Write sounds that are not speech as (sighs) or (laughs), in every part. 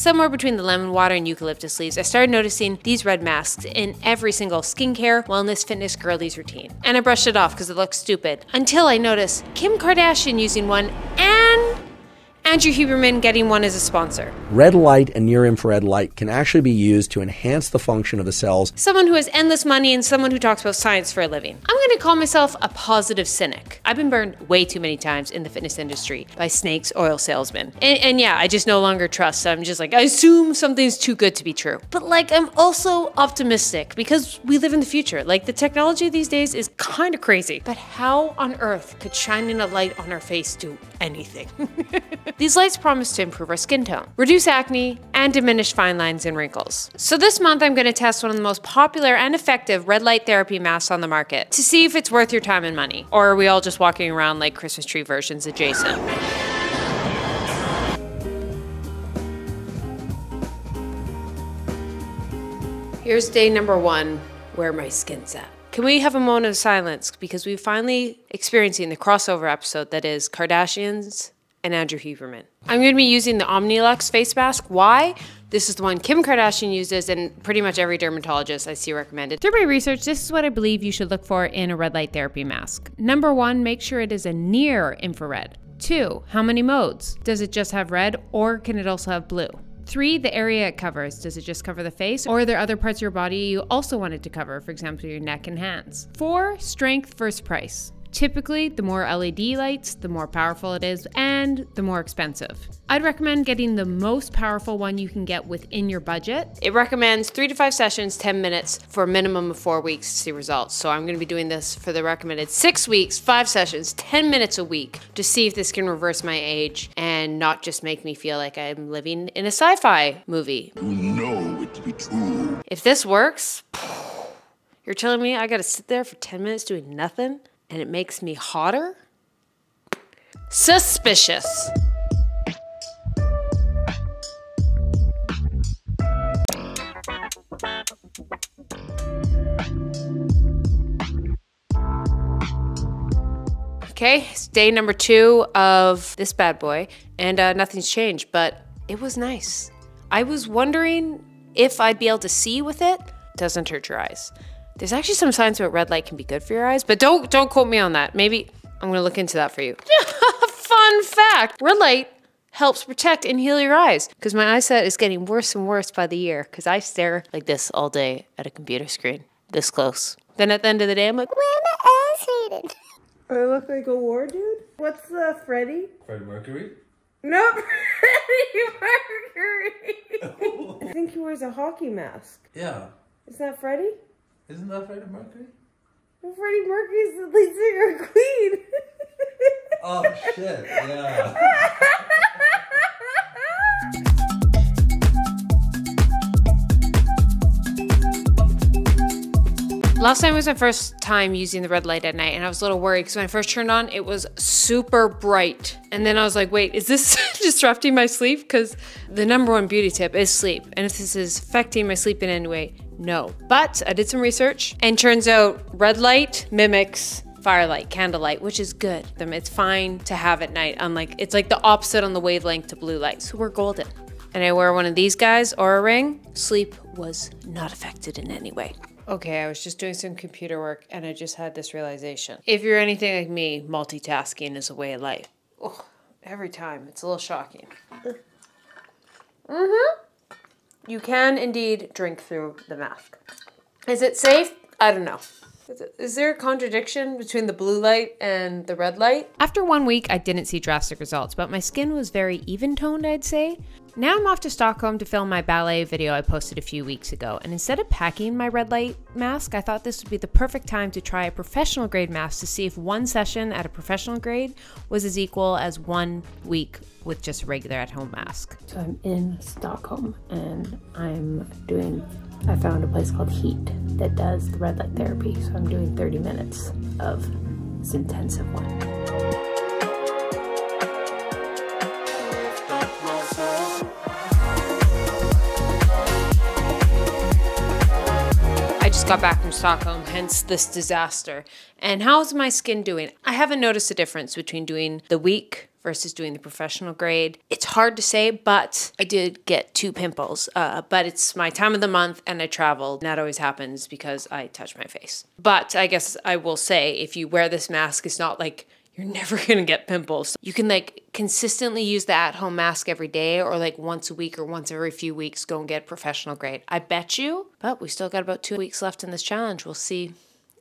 somewhere between the lemon water and eucalyptus leaves, I started noticing these red masks in every single skincare, wellness, fitness, girlies routine. And I brushed it off because it looked stupid. Until I noticed Kim Kardashian using one Andrew Huberman getting one as a sponsor. Red light and near infrared light can actually be used to enhance the function of the cells. Someone who has endless money and someone who talks about science for a living. I'm going to call myself a positive cynic. I've been burned way too many times in the fitness industry by snakes oil salesmen. And, and yeah, I just no longer trust. I'm just like, I assume something's too good to be true. But like, I'm also optimistic because we live in the future. Like, the technology these days is kind of crazy. But how on earth could shining a light on our face do anything? (laughs) These lights promise to improve our skin tone, reduce acne, and diminish fine lines and wrinkles. So this month I'm going to test one of the most popular and effective red light therapy masks on the market to see if it's worth your time and money. Or are we all just walking around like Christmas tree versions of Jason? Here's day number one, where my skin's at. Can we have a moment of silence because we're finally experiencing the crossover episode that is Kardashians and Andrew Huberman. I'm going to be using the Omnilux face mask. Why? This is the one Kim Kardashian uses and pretty much every dermatologist I see recommended. Through my research, this is what I believe you should look for in a red light therapy mask. Number one, make sure it is a near infrared. Two, how many modes? Does it just have red or can it also have blue? Three, the area it covers. Does it just cover the face, or are there other parts of your body you also want it to cover, for example, your neck and hands? Four, strength versus price. Typically, the more LED lights, the more powerful it is and the more expensive. I'd recommend getting the most powerful one you can get within your budget. It recommends three to five sessions, 10 minutes for a minimum of four weeks to see results. So I'm gonna be doing this for the recommended six weeks, five sessions, 10 minutes a week to see if this can reverse my age and not just make me feel like I'm living in a sci-fi movie. You know it to be true. If this works, you're telling me I gotta sit there for 10 minutes doing nothing? And it makes me hotter? Suspicious. Okay, it's day number two of this bad boy, and uh, nothing's changed, but it was nice. I was wondering if I'd be able to see with it. Doesn't hurt your eyes. There's actually some science about red light can be good for your eyes, but don't don't quote me on that. Maybe I'm gonna look into that for you. (laughs) Fun fact: red light helps protect and heal your eyes because my eyesight is getting worse and worse by the year because I stare like this all day at a computer screen, this close. Then at the end of the day, I'm like, where am I eyes (laughs) I look like a war dude. What's uh, Freddy? Freddie Mercury? Nope, (laughs) Freddie Mercury. I think he wears a hockey mask. Yeah. Is that Freddie? Isn't that Freddie Mercury? Well, Freddie Mercury's the lead singer of Queen. (laughs) Oh shit! Yeah. Last time was my first time using the red light at night, and I was a little worried because when I first turned on, it was super bright. And then I was like, wait, is this (laughs) disrupting my sleep? Because the number one beauty tip is sleep. And if this is affecting my sleep in any way, no. But I did some research, and turns out red light mimics firelight, candlelight, which is good. It's fine to have at night, unlike it's like the opposite on the wavelength to blue light. So we're golden. And I wear one of these guys Oura ring, sleep was not affected in any way. Okay, I was just doing some computer work and I just had this realization. If you're anything like me, multitasking is a way of life. Oh, every time. It's a little shocking. Mm-hmm. You can indeed drink through the mask. Is it safe? I don't know. Is there a contradiction between the blue light and the red light? After one week, I didn't see drastic results, but my skin was very even toned, I'd say. Now I'm off to Stockholm to film my ballet video I posted a few weeks ago, and instead of packing my red light mask, I thought this would be the perfect time to try a professional grade mask to see if one session at a professional grade was as equal as one week with just a regular at home mask. So I'm in Stockholm and I'm doing I found a place called Heat that does the red light therapy. So I'm doing 30 minutes of this intensive one. Got back from Stockholm, hence this disaster. And how's my skin doing? I haven't noticed a difference between doing the week versus doing the professional grade. It's hard to say, but I did get two pimples. Uh, but it's my time of the month and I travel. And that always happens because I touch my face. But I guess I will say if you wear this mask, it's not like you're never (laughs) gonna get pimples. You can like consistently use the at home mask every day or like once a week or once every few weeks go and get professional grade. I bet you, but we still got about two weeks left in this challenge. We'll see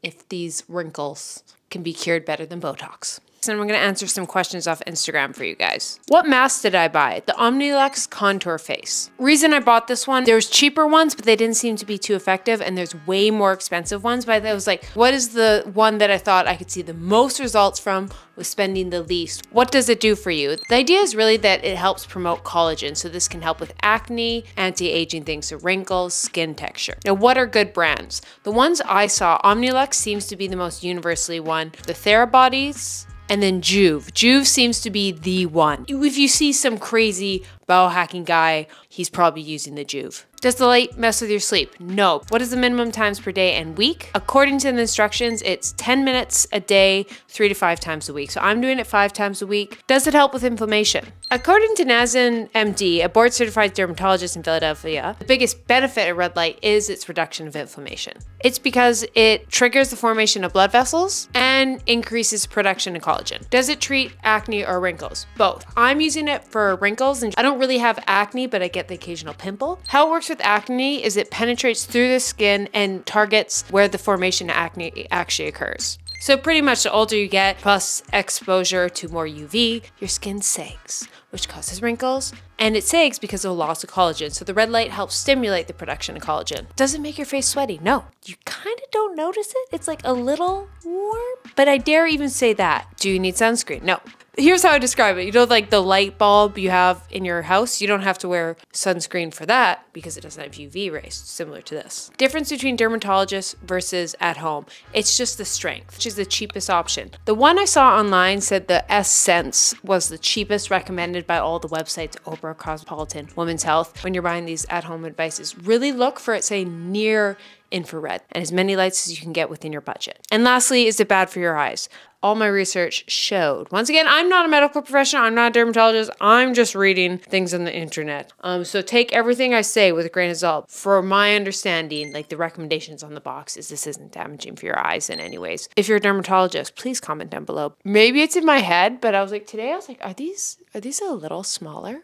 if these wrinkles can be cured better than Botox. And we're going to answer some questions off Instagram for you guys. What mask did I buy? The Omnilux Contour Face. Reason I bought this one, there's cheaper ones, but they didn't seem to be too effective, and there's way more expensive ones. But I was like, what is the one that I thought I could see the most results from with spending the least? What does it do for you? The idea is really that it helps promote collagen. So this can help with acne, anti-aging things, so wrinkles, skin texture. Now, what are good brands? The ones I saw, Omnilux seems to be the most universally one. The Therabodies, and then Joovv. Joovv seems to be the one. If you see some crazy biohacking guy, he's probably using the Joovv. Does the light mess with your sleep? No. What is the minimum times per day and week? According to the instructions, it's 10 minutes a day, three to five times a week. So I'm doing it five times a week. Does it help with inflammation? According to Nazan MD, a board certified dermatologist in Philadelphia, the biggest benefit of red light is its reduction of inflammation. It's because it triggers the formation of blood vessels and increases production of collagen. Does it treat acne or wrinkles? Both. I'm using it for wrinkles and I don't really have acne, but I get the occasional pimple. How it works with acne is it penetrates through the skin and targets where the formation of acne actually occurs. So pretty much the older you get, plus exposure to more UV, your skin sags, which causes wrinkles. And it sags because of loss of collagen. So the red light helps stimulate the production of collagen. Does it make your face sweaty? No. You kind of don't notice it. It's like a little warm, but I dare even say that. Do you need sunscreen? No. Here's how I describe it. You know, like the light bulb you have in your house, you don't have to wear sunscreen for that because it doesn't have UV rays, similar to this. Difference between dermatologists versus at home. It's just the strength, which is the cheapest option. The one I saw online said the S Sense was the cheapest recommended by all the websites, Oprah, Cosmopolitan, Women's Health. When you're buying these at home advices, really look for it say near infrared and as many lights as you can get within your budget. And lastly, is it bad for your eyes? All my research showed. Once again, I'm not a medical professional, I'm not a dermatologist, I'm just reading things on the internet. Um, so take everything I say with a grain of salt. For my understanding, like the recommendations on the box is this isn't damaging for your eyes in any ways. If you're a dermatologist, please comment down below. Maybe it's in my head, but I was like, today I was like, are these are these a little smaller?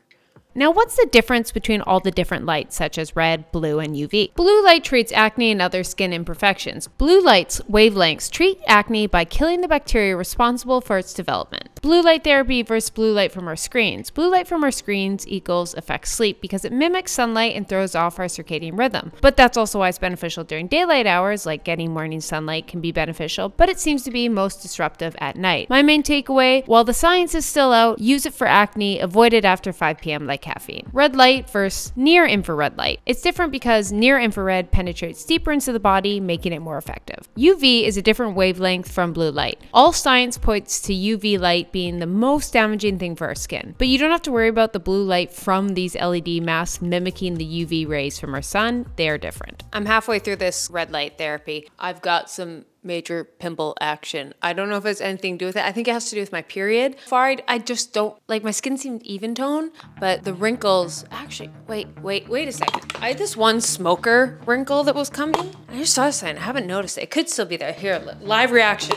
Now, what's the difference between all the different lights, such as red, blue, and UV? Blue light treats acne and other skin imperfections. Blue light's wavelengths treat acne by killing the bacteria responsible for its development. Blue light therapy versus blue light from our screens. Blue light from our screens equals affects sleep because it mimics sunlight and throws off our circadian rhythm. But that's also why it's beneficial during daylight hours, like getting morning sunlight can be beneficial, but it seems to be most disruptive at night. My main takeaway while the science is still out, use it for acne, avoid it after 5 p.m. like caffeine. Red light versus near infrared light. It's different because near infrared penetrates deeper into the body, making it more effective. UV is a different wavelength from blue light. All science points to UV light being the most damaging thing for our skin, but you don't have to worry about the blue light from these LED masks mimicking the UV rays from our sun. They are different. I'm halfway through this red light therapy. I've got some major pimple action. I don't know if it's anything to do with it. I think it has to do with my period. Far, I, just don't like my skin seemed even tone, but the wrinkles actually. Wait, wait, wait a second. I had this one smoker wrinkle that was coming. I just saw a sign. I haven't noticed it. It could still be there. Here, live reaction.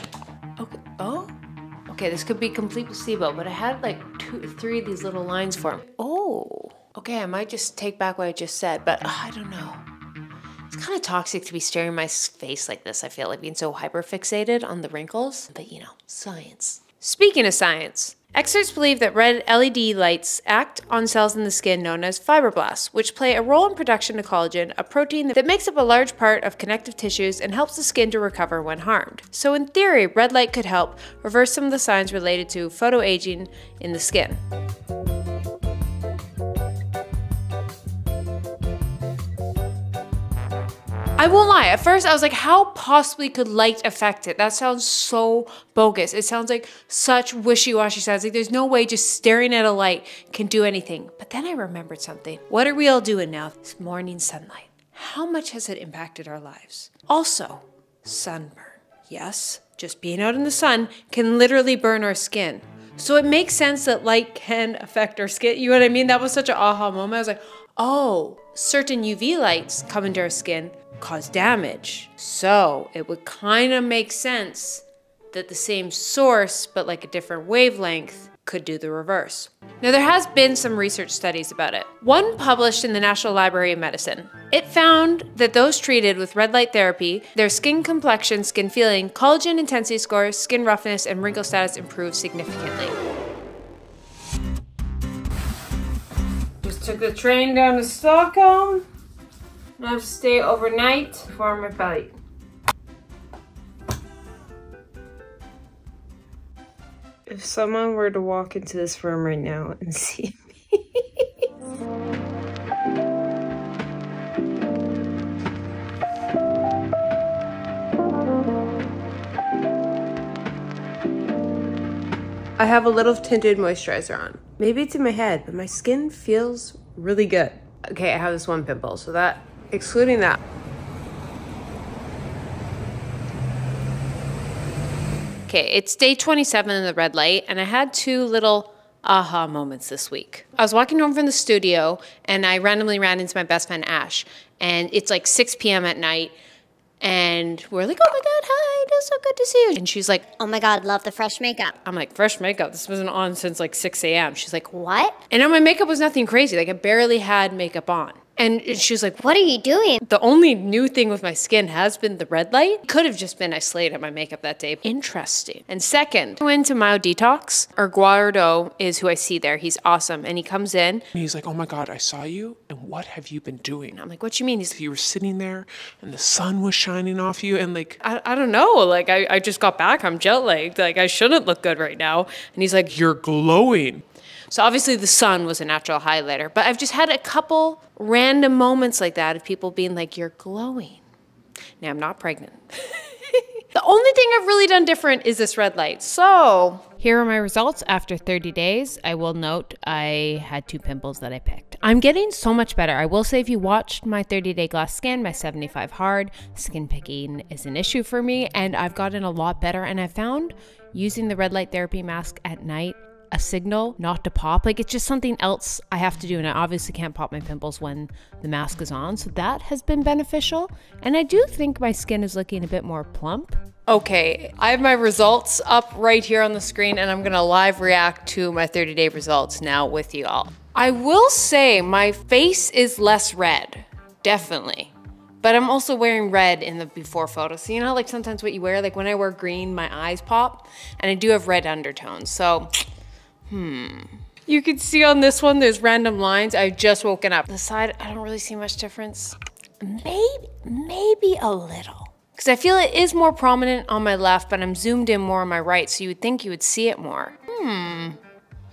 Okay. Oh. oh. Okay, this could be complete placebo, but I had like two, three of these little lines form. Oh. Okay, I might just take back what I just said, but uh, I don't know. It's kind of toxic to be staring my face like this. I feel like being so hyper fixated on the wrinkles. But you know, science. Speaking of science, experts believe that red LED lights act on cells in the skin known as fibroblasts, which play a role in production of collagen, a protein that makes up a large part of connective tissues and helps the skin to recover when harmed. So, in theory, red light could help reverse some of the signs related to photoaging in the skin. I won't lie. At first, I was like, how possibly could light affect it? That sounds so bogus. It sounds like such wishy washy sounds. Like, there's no way just staring at a light can do anything. But then I remembered something. What are we all doing now? It's morning sunlight. How much has it impacted our lives? Also, sunburn. Yes, just being out in the sun can literally burn our skin. So it makes sense that light can affect our skin. You know what I mean? That was such an aha moment. I was like, oh, certain UV lights come into our skin cause damage. So it would kind of make sense that the same source, but like a different wavelength, could do the reverse. Now, there has been some research studies about it. One published in the National Library of Medicine. It found that those treated with red light therapy, their skin complexion, skin feeling, collagen intensity scores, skin roughness, and wrinkle status improved significantly. Took the train down to Stockholm. I have to stay overnight before my flight. If someone were to walk into this room right now and (laughs) see me. I have a little tinted moisturizer on. Maybe it's in my head, but my skin feels really good. Okay, I have this one pimple, so that, excluding that, Okay, it's day 27 in the red light, and I had two little aha moments this week. I was walking home from the studio, and I randomly ran into my best friend Ash, and it's like 6 p.m. at night, and we're like, oh my god, hi, it is so good to see you. And she's like, Oh my god, love the fresh makeup. I'm like, fresh makeup. This wasn't on since like 6 a.m. She's like, What? and now my makeup was nothing crazy. Like I barely had makeup on. And she was like, What are you doing? the only new thing with my skin has been the red light. Could have just been I slayed at my makeup that day. Interesting. And second, I went to Myodetox. Eduardo is who I see there. He's awesome. And he comes in. And he's like, Oh my God, I saw you. And what have you been doing? I'm like, what you mean? He's You were sitting there and the sun was shining off you. And like, I, I don't know. Like I, I just got back. I'm jet lagged. Like I shouldn't look good right now. And he's like, you're glowing. So obviously the sun was a natural highlighter, but I've just had a couple random moments like that of people being like, "You're glowing." Now I'm not pregnant. (laughs) the only thing I've really done different is this red light. So Here are my results after 30 days. I will note I had two pimples that I picked. I'm getting so much better. I will say, if you watched my 30 day glass skin, my 75 hard, skin picking is an issue for me, and I've gotten a lot better. And I found using the red light therapy mask at night a signal not to pop. Like it's just something else I have to do. And I obviously can't pop my pimples when the mask is on. So that has been beneficial. And I do think my skin is looking a bit more plump. Okay, I have my results up right here on the screen, and I'm gonna live react to my 30 day results now with you all. I will say my face is less red, definitely. But I'm also wearing red in the before photo. So, you know, like sometimes what you wear, like when I wear green, my eyes pop, and I do have red undertones. So, hmm. You can see on this one, there's random lines. I've just woken up. The side, I don't really see much difference. Maybe, maybe a little. Because I feel it is more prominent on my left, but I'm zoomed in more on my right, so you would think you would see it more. Hmm.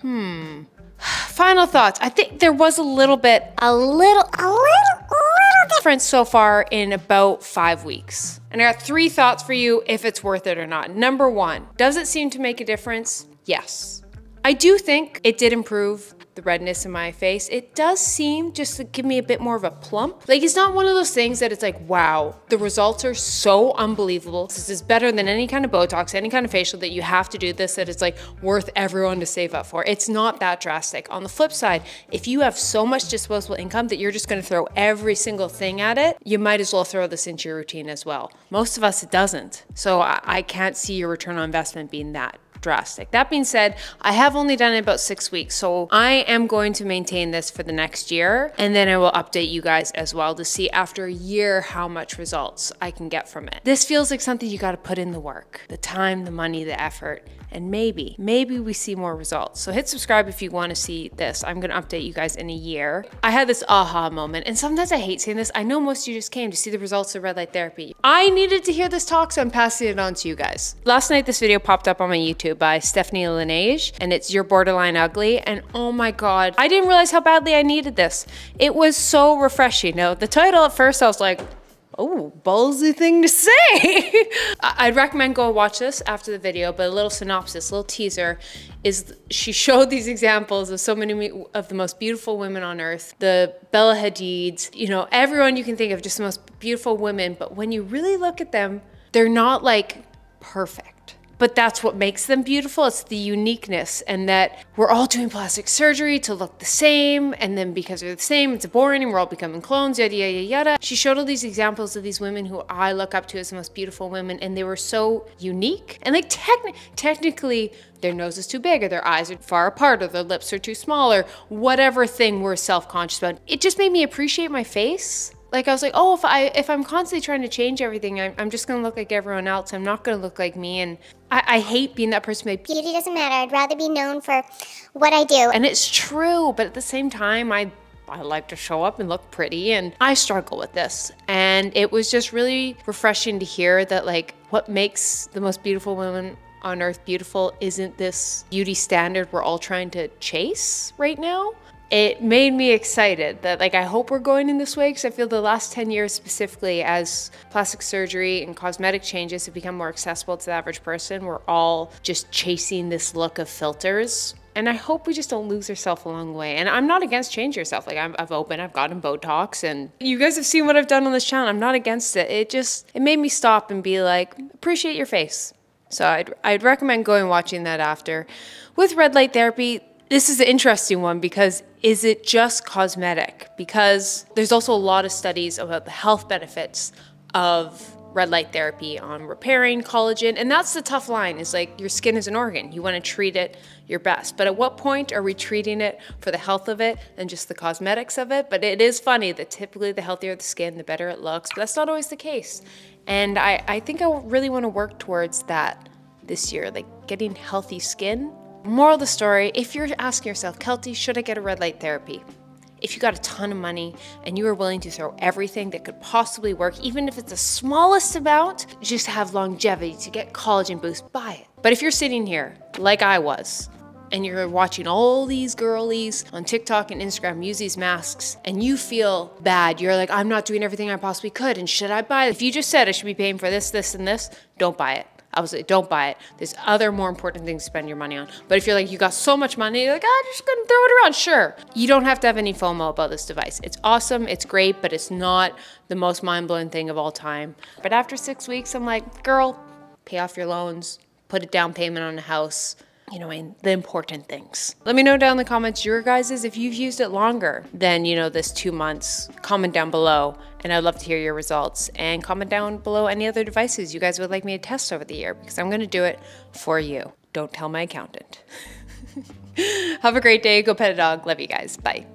Hmm. (sighs) Final thoughts. I think there was a little bit, A little, a little, little difference so far in about five weeks. And I got three thoughts for you if it's worth it or not. Number one, does it seem to make a difference? Yes. I do think it did improve the redness in my face. It does seem just to give me a bit more of a plump. Like it's not one of those things that it's like, wow, the results are so unbelievable. This is better than any kind of Botox, any kind of facial that you have to do this, that it's like worth everyone to save up for. It's not that drastic. On the flip side, if you have so much disposable income that you're just gonna throw every single thing at it, you might as well throw this into your routine as well. Most of us, it doesn't. So I, I can't see your return on investment being that drastic. That being said, I have only done it about six weeks, so I am going to maintain this for the next year, and then I will update you guys as well to see after a year how much results I can get from it. This feels like something you got to put in the work, the time, the money, the effort, and maybe, maybe we see more results. So hit subscribe if you want to see this. I'm to update you guys in a year. I had this aha moment, and sometimes I hate saying this. I know most of you just came to see the results of red light therapy. I needed to hear this talk, so I'm passing it on to you guys. Last night, this video popped up on my YouTube by Stephanie Lineage, and it's You're Borderline Ugly. And oh my God, I didn't realize how badly I needed this. It was so refreshing. Now, the title at first, I was like, Oh, ballsy thing to say. (laughs) I'd recommend go watch this after the video, but a little synopsis, a little teaser is she showed these examples of so many of the most beautiful women on earth, the Bella Hadids, you know, everyone you can think of, just the most beautiful women. But when you really look at them, they're not like perfect. But that's what makes them beautiful. It's the uniqueness, and that we're all doing plastic surgery to look the same, and then because they're the same, it's boring, and we're all becoming clones, yada, yada, yada. She showed all these examples of these women who I look up to as the most beautiful women, and they were so unique. And like, techni- technically, their nose is too big, or their eyes are far apart, or their lips are too small, or whatever thing we're self conscious about. It just made me appreciate my face like I was like, oh, if I if I'm constantly trying to change everything, I'm, I'm just gonna look like everyone else. I'm not gonna look like me, and I, I hate being that person. Like, Beauty doesn't matter. I'd rather be known for what I do. and it's true, but at the same time, I I like to show up and look pretty, and I struggle with this. And it was just really refreshing to hear that like what makes the most beautiful women on earth beautiful isn't this beauty standard we're all trying to chase right now it made me excited that like I hope we're going in this way because I feel the last 10 years specifically as plastic surgery and cosmetic changes have become more accessible to the average person, we're all just chasing this look of filters. And I hope we just don't lose ourselves along the way. And I'm not against change yourself. Like I'm, I've opened, I've gotten Botox, and you guys have seen what I've done on this channel. I'm not against it. It just it made me stop and be like, appreciate your face. So I'd I'd recommend going watching that after. With red light therapy, this is an interesting one because is it just cosmetic? Because there's also a lot of studies about the health benefits of red light therapy on repairing collagen. And that's the tough line is like your skin is an organ. You want to treat it your best. But at what point are we treating it for the health of it and just the cosmetics of it? But it is funny that typically the healthier the skin, the better it looks. But that's not always the case. And I, I think I really want to work towards that this year, like getting healthy skin Moral of the story if you're asking yourself, Keltie, should I get a red light therapy? If you got a ton of money and you are willing to throw everything that could possibly work, even if it's the smallest amount, just have longevity, to get collagen boost, buy it. But if you're sitting here, like I was, and you're watching all these girlies on TikTok and Instagram use these masks and you feel bad, you're like, I'm not doing everything I possibly could, and should I buy it? If you just said I should be paying for this, this, and this, don't buy it. I was like, don't buy it. There's other more important things to spend your money on. But if you're like, you got so much money, you're like, ah, I'm just gonna throw it around. Sure. You don't have to have any FOMO about this device. It's awesome, it's great, but it's not the most mind blowing thing of all time. But after six weeks, I'm like, girl, pay off your loans, put a down payment on a house, you know, mean, the important things. Let me know down in the comments your guys's if you've used it longer than, you know, this two months. Comment down below and I'd love to hear your results. And comment down below any other devices you guys would like me to test over the year because I'm gonna do it for you. Don't tell my accountant. (laughs) Have a great day. Go pet a dog. Love you guys. Bye.